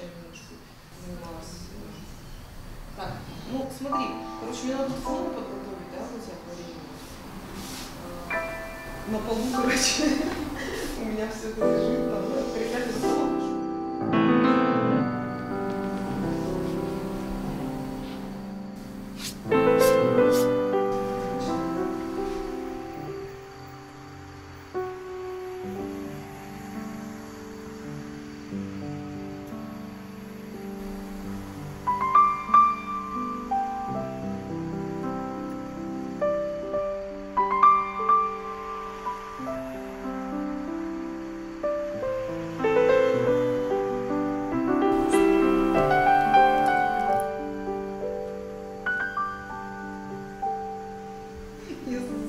вместе занималась. Так, ну смотри, короче, мне надо фон подготовить, да, вот акварельный. А, На полу, короче, у меня все это лежит, Yes.